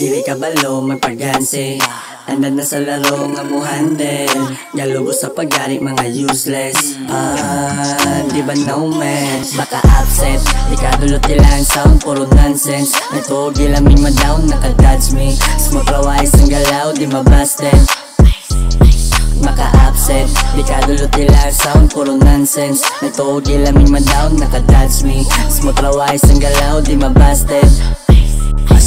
Dili ka balo, magpagansi Andad na sa laro nga mo handle Galubo sa pagari mga useless. Ah, di ba no man? Baka upset Di ka dulot ilang sound, puro nonsense. Nagpogi laming ma-down, naka-dodge me. Smoke rawais ang galaw, di mablasted Maka-upset Di ka dulot ilang sound, puro nonsense. Nagpogi laming ma-down, naka-dodge me. Smoke rawais ang galaw, di mablasted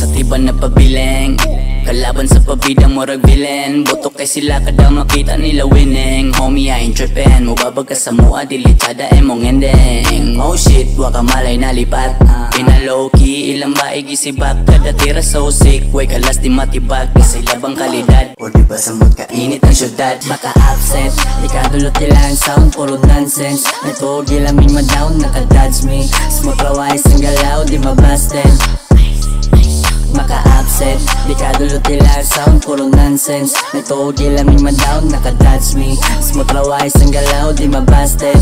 Asa tiban na pabiling Kalaban sa pabidang morag villain Boto kay sila kada makita nila winning. Homie I ain't trippin. Mubabag ka sa mua dilitada emong ending. Oh shit waka malay nalipat. Pina low key ilang ba igisibak Kada tira so sick Way kalas di matibag. Kasi labang kalidad. O di ba samot ka init ang syudad? Baka upset. Di ka dulot ilang sound, puro nonsense. Nagpogi laming ma-down, naka-dodge me. Smoke rawais ang galaw, di mablasted Maka-upset Di ka dulot ilang sound, puro nonsense. Nagpogi laming ma-down, naka-dodge me. Smoke rawais ang galaw, di mablasted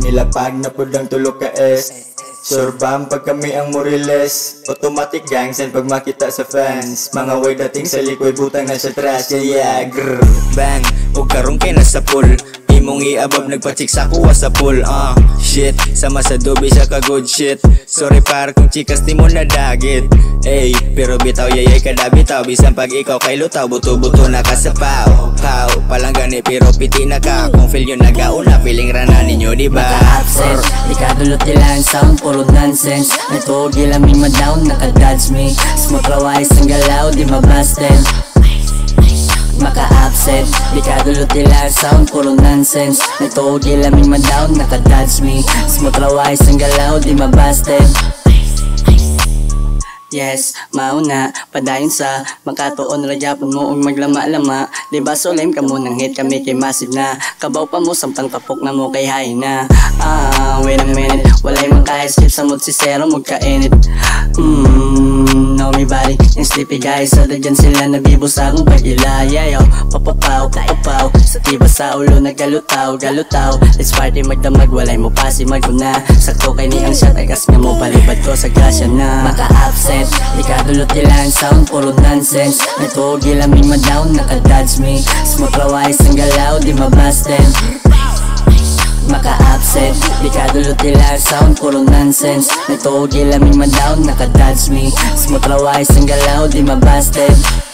Nilapag na pud ang tulo ka S Surbam pag kami ang muriles Automatic gangsen pag makita sa fans. Mga way dating sa likoy butang na sa trash. Yeah yeah grrr. Bang! Ug karong kay nasa pool Imong iabab nagpatsik sa kuwa sa pool Ah shit. Sama sa dobi siya ka good shit. Sorry par kung chikas di mo na dagit Ey pero bitaw yayay kada bitaw. Bisan pag ikaw kay lutaw Buto-buto na ka sa paw Paw Palang gani pero piti na ka. Kung feel yun nagauna Feeling rana ninyo di ba? Maka-upset Di ka dulot ilang sound, puro nonsense. Nagpogi laming ma-down, naka-dodge me. Smoke rawais ang galaw, di mablasted Maka-upset Di ka dulot ilang sound, puro nonsense. Nagpogi laming ma-down, naka-dodge me. Smoke rawais ang galaw, di mablasted Yes, mauna, padayon sa Magkatuon ragyapon mo og maglama-lama. Di ba so lame ka mo nang hit kami kay massive na. Kabaw pa mo samtang tapok na mo kay high na Ah, wait a minute Kaya skip sa mood si Zero magkainit. Mmm, know me body Yung sleepy guys, sa dyan sila nabibusa kung pag-ilaya yo. Papapaw, papapaw. Sa tiba sa ulo naggalutaw, galutaw. Let's party magdamag, walay mo pasi maguna Sakto kay ni ang shot, ay kas nga mo palibad ko sa grasya na. Maka-upset, di ka dulot ilang sound, puro nonsense. Nagpogi laming ma-down, naka-dodge me. Smoke rawais ang galaw, di mablasted Maka-upset Di ka dulot ilang sound, puro nonsense. Nagpogi laming ma-down, naka-dodge me. Smoke rawais ang galaw, di mablasted